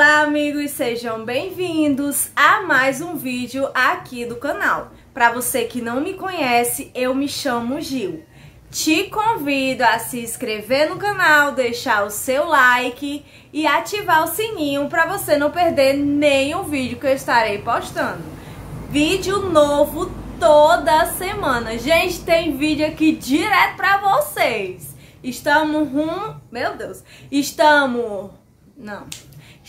Olá amigos, sejam bem-vindos a mais um vídeo aqui do canal. Para você que não me conhece, eu me chamo Gil. Te convido a se inscrever no canal, deixar o seu like e ativar o sininho para você não perder nenhum vídeo que eu estarei postando. Vídeo novo toda semana. Gente, tem vídeo aqui direto para vocês. Estamos rum... Meu Deus. Estamos... Não.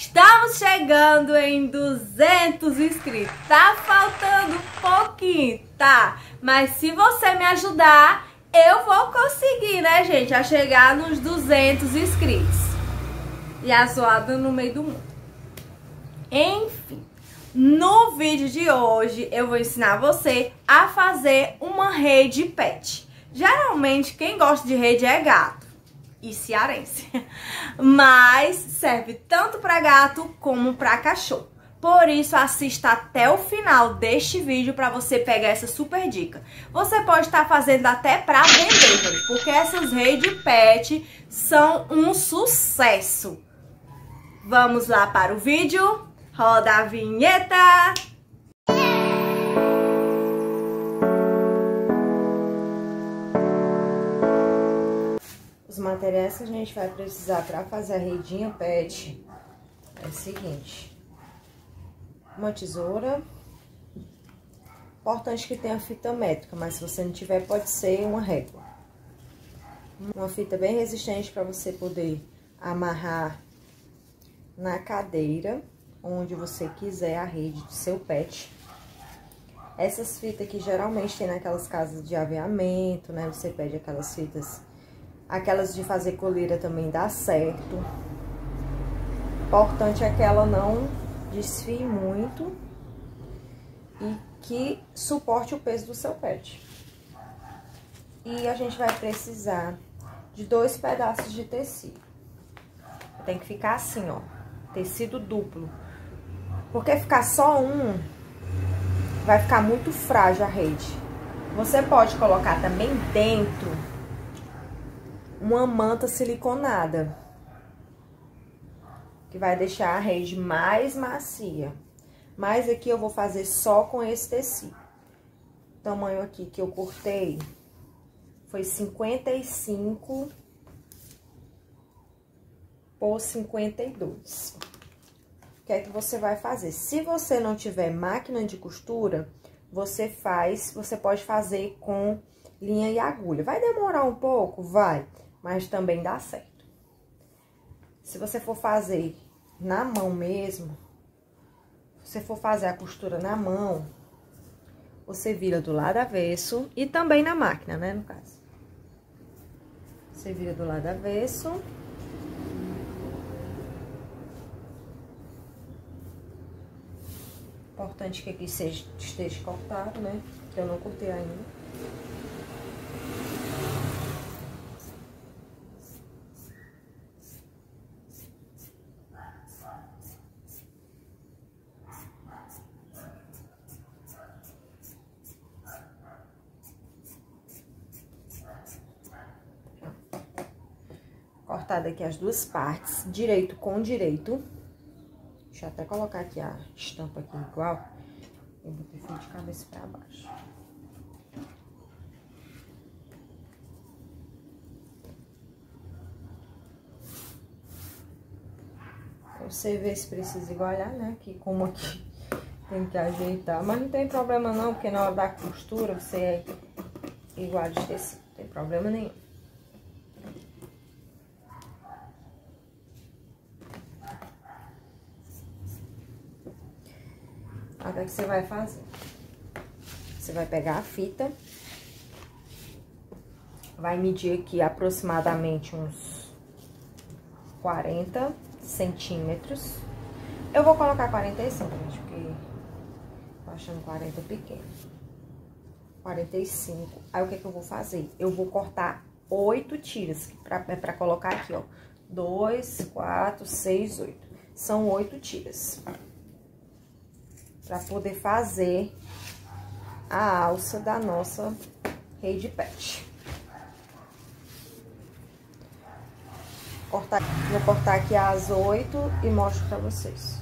Estamos chegando em 200 inscritos. Tá faltando pouquinho, tá? Mas se você me ajudar, eu vou conseguir, né, gente? A chegar nos 200 inscritos. E a zoada no meio do mundo. Enfim. No vídeo de hoje, eu vou ensinar você a fazer uma rede pet. Geralmente, quem gosta de rede é gato e cearense. Mas serve tanto para gato como para cachorro. Por isso, assista até o final deste vídeo para você pegar essa super dica. Você pode estar tá fazendo até para vender, porque essas redes pet são um sucesso. Vamos lá para o vídeo? Roda a vinheta! Materiais que a gente vai precisar para fazer a redinha pet é o seguinte. Uma tesoura. Importante que tenha fita métrica, mas se você não tiver, pode ser uma régua. Uma fita bem resistente para você poder amarrar na cadeira, onde você quiser a rede do seu pet. Essas fitas que geralmente tem naquelas casas de aviamento, né? Você pede aquelas fitas Aquelas de fazer coleira também dá certo. Importante é que ela não desfie muito e que suporte o peso do seu pet. E a gente vai precisar de dois pedaços de tecido. Tem que ficar assim, ó, tecido duplo. Porque ficar só um, vai ficar muito frágil a rede. Você pode colocar também dentro uma manta siliconada. Que vai deixar a rede mais macia. Mas aqui eu vou fazer só com esse tecido. O tamanho aqui que eu cortei foi 55 por 52. O que é que você vai fazer? Se você não tiver máquina de costura, você faz, você pode fazer com linha e agulha. Vai demorar um pouco? Vai mas também dá certo. Se você for fazer na mão mesmo, se você for fazer a costura na mão, você vira do lado avesso e também na máquina, né, no caso. Você vira do lado avesso. Importante que aqui seja, esteja cortado, né, que eu não cortei ainda. Cortada aqui as duas partes, direito com direito. Deixa eu até colocar aqui a estampa aqui igual. Eu botei fio de cabeça pra baixo. Você vê se precisa igualar, né? Que como aqui tem que ajeitar. Mas não tem problema não, porque na hora da costura você é igual de tecido. Não tem problema nenhum. Agora, o que você vai fazer? Você vai pegar a fita, vai medir aqui aproximadamente uns 40 centímetros. Eu vou colocar 45, gente, porque tô achando 40 pequeno. 45. Aí, o que que eu vou fazer? Eu vou cortar oito tiras, pra, é pra colocar aqui, ó. Dois, quatro, seis, oito. São oito tiras para poder fazer a alça da nossa rede pet. cortar, vou cortar aqui às oito e mostro pra vocês.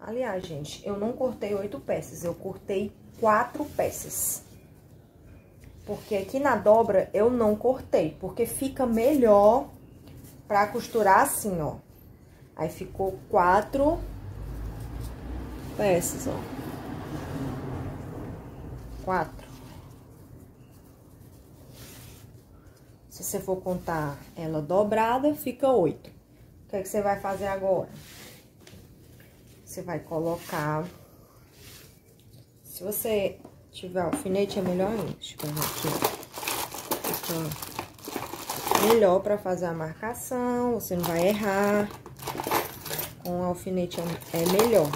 Aliás, gente, eu não cortei oito peças, eu cortei quatro peças. Porque aqui na dobra eu não cortei, porque fica melhor pra costurar assim, ó. Aí ficou quatro peças, ó. Quatro. Se você for contar ela dobrada, fica oito. O que, é que você vai fazer agora? Você vai colocar... Se você tiver alfinete, é melhor ainda. Deixa eu aqui, Fica melhor pra fazer a marcação, você não vai errar. Com alfinete é, é melhor.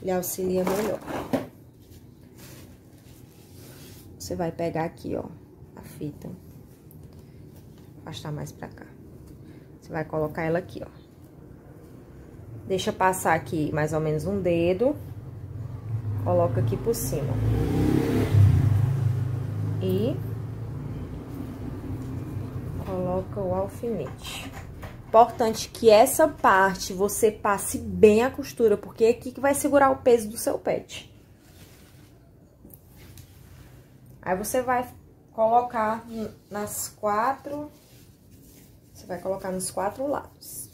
Ele auxilia melhor. Você vai pegar aqui, ó, a fita. Afastar mais pra cá. Você vai colocar ela aqui, ó. Deixa passar aqui mais ou menos um dedo. Coloca aqui por cima. E coloca o alfinete. Importante que essa parte você passe bem a costura, porque é aqui que vai segurar o peso do seu pet. Aí você vai colocar nas quatro, você vai colocar nos quatro lados.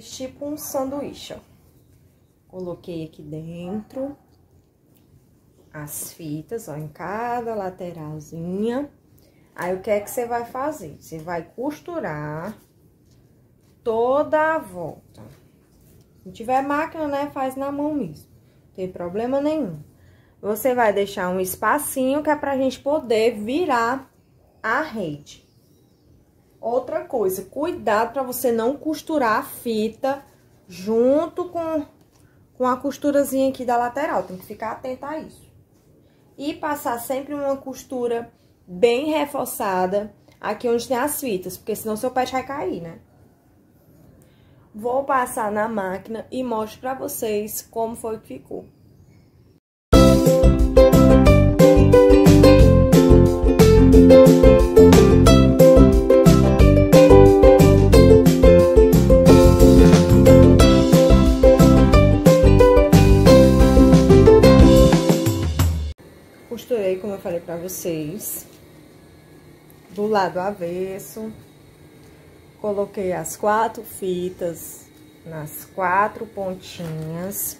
Fiz tipo um sanduíche, ó. Coloquei aqui dentro as fitas, ó, em cada lateralzinha. Aí, o que é que você vai fazer? Você vai costurar toda a volta. Se tiver máquina, né, faz na mão mesmo. Não tem problema nenhum. Você vai deixar um espacinho que é pra gente poder virar a rede. Outra coisa, cuidado para você não costurar a fita junto com, com a costurazinha aqui da lateral. Tem que ficar atenta a isso. E passar sempre uma costura bem reforçada aqui onde tem as fitas, porque senão seu pé vai cair, né? Vou passar na máquina e mostro pra vocês como foi que ficou. Costurei, como eu falei pra vocês, do lado avesso. Coloquei as quatro fitas nas quatro pontinhas.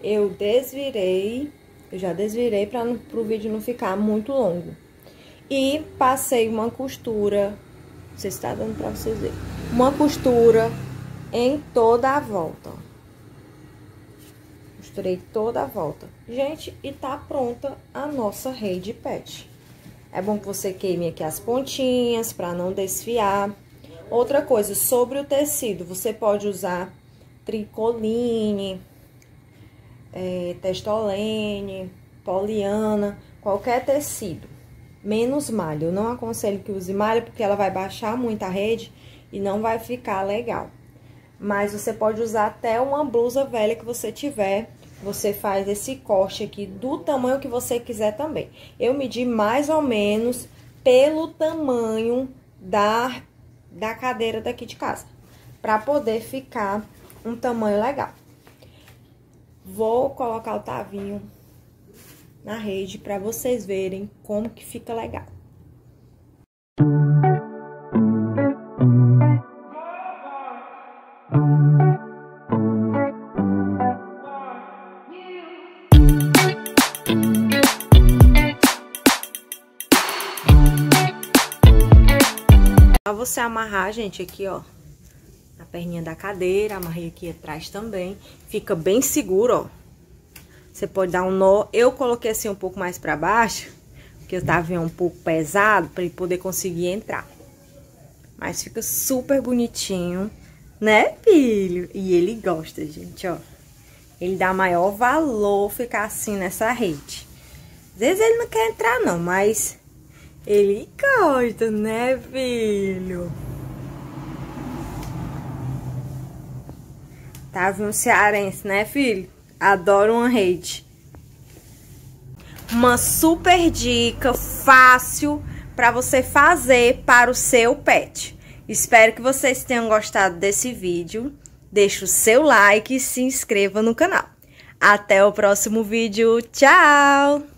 Eu desvirei eu já desvirei para o vídeo não ficar muito longo. E passei uma costura, se está dando para vocês verem, uma costura em toda a volta. Costurei toda a volta. Gente, e tá pronta a nossa rede pet. É bom que você queime aqui as pontinhas para não desfiar. Outra coisa, sobre o tecido, você pode usar tricoline, é, testolene, poliana, qualquer tecido, menos malha. Eu não aconselho que use malha porque ela vai baixar muito a rede e não vai ficar legal. Mas você pode usar até uma blusa velha que você tiver, você faz esse corte aqui do tamanho que você quiser também. Eu medi mais ou menos pelo tamanho da, da cadeira daqui de casa, para poder ficar um tamanho legal. Vou colocar o tavinho na rede para vocês verem como que fica legal. Você amarrar, gente, aqui, ó, na perninha da cadeira, amarrei aqui atrás também, fica bem seguro, ó. Você pode dar um nó, eu coloquei assim um pouco mais pra baixo, porque eu tava um pouco pesado, pra ele poder conseguir entrar. Mas fica super bonitinho, né, filho? E ele gosta, gente, ó. Ele dá maior valor ficar assim nessa rede. Às vezes ele não quer entrar, não, mas ele gosta, né, filho? Tá um cearense, né, filho? Adoro uma rede. Uma super dica fácil para você fazer para o seu pet. Espero que vocês tenham gostado desse vídeo. Deixe o seu like e se inscreva no canal. Até o próximo vídeo. Tchau!